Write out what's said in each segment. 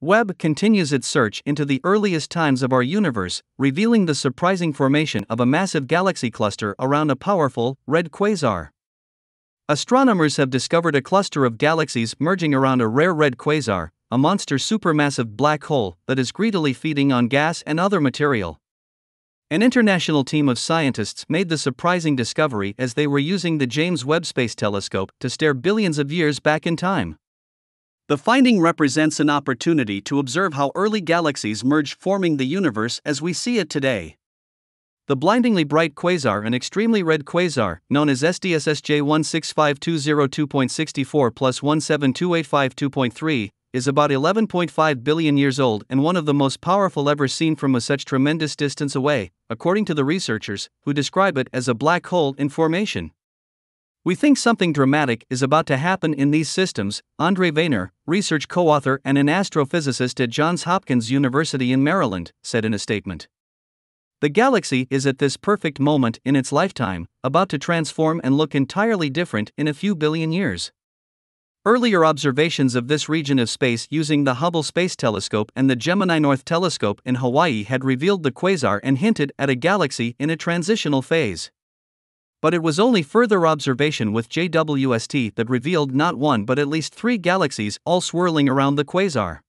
Webb continues its search into the earliest times of our universe, revealing the surprising formation of a massive galaxy cluster around a powerful, red quasar. Astronomers have discovered a cluster of galaxies merging around a rare red quasar, a monster supermassive black hole that is greedily feeding on gas and other material. An international team of scientists made the surprising discovery as they were using the James Webb Space Telescope to stare billions of years back in time. The finding represents an opportunity to observe how early galaxies merged, forming the universe as we see it today. The blindingly bright quasar, an extremely red quasar, known as SDSS J165202.64 plus 172852.3, is about 11.5 billion years old and one of the most powerful ever seen from a such tremendous distance away, according to the researchers, who describe it as a black hole in formation. We think something dramatic is about to happen in these systems, Andre Vayner, research co author and an astrophysicist at Johns Hopkins University in Maryland, said in a statement. The galaxy is at this perfect moment in its lifetime, about to transform and look entirely different in a few billion years. Earlier observations of this region of space using the Hubble Space Telescope and the Gemini North Telescope in Hawaii had revealed the quasar and hinted at a galaxy in a transitional phase. But it was only further observation with JWST that revealed not one but at least three galaxies all swirling around the quasar.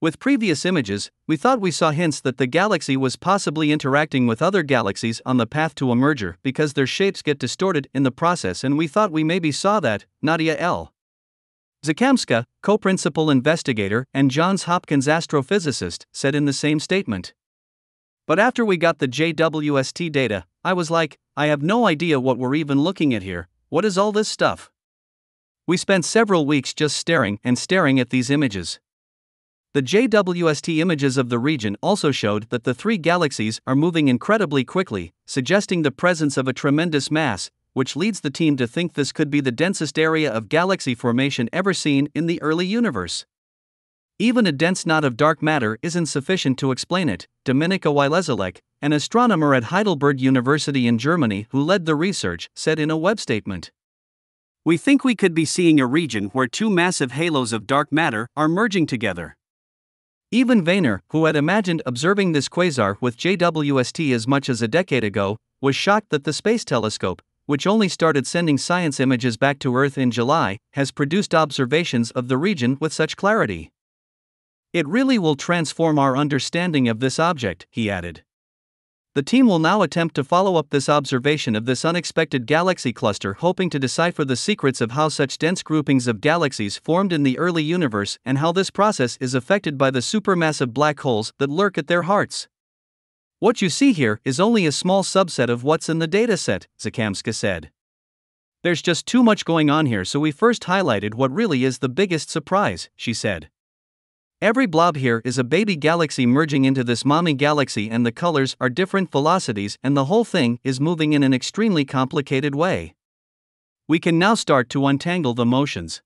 With previous images, we thought we saw hints that the galaxy was possibly interacting with other galaxies on the path to a merger because their shapes get distorted in the process, and we thought we maybe saw that, Nadia L. Zakamska, co principal investigator and Johns Hopkins astrophysicist, said in the same statement. But after we got the JWST data, I was like, I have no idea what we're even looking at here, what is all this stuff? We spent several weeks just staring and staring at these images. The JWST images of the region also showed that the three galaxies are moving incredibly quickly, suggesting the presence of a tremendous mass, which leads the team to think this could be the densest area of galaxy formation ever seen in the early universe. Even a dense knot of dark matter isn't sufficient to explain it, Dominika Wylezalek, an astronomer at Heidelberg University in Germany who led the research, said in a web statement. We think we could be seeing a region where two massive halos of dark matter are merging together. Even Vayner, who had imagined observing this quasar with JWST as much as a decade ago, was shocked that the Space Telescope, which only started sending science images back to Earth in July, has produced observations of the region with such clarity. It really will transform our understanding of this object, he added. The team will now attempt to follow up this observation of this unexpected galaxy cluster, hoping to decipher the secrets of how such dense groupings of galaxies formed in the early universe and how this process is affected by the supermassive black holes that lurk at their hearts. What you see here is only a small subset of what's in the dataset, Zakamska said. There's just too much going on here, so we first highlighted what really is the biggest surprise, she said. Every blob here is a baby galaxy merging into this mommy galaxy, and the colors are different velocities, and the whole thing is moving in an extremely complicated way. We can now start to untangle the motions.